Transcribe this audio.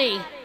Gary.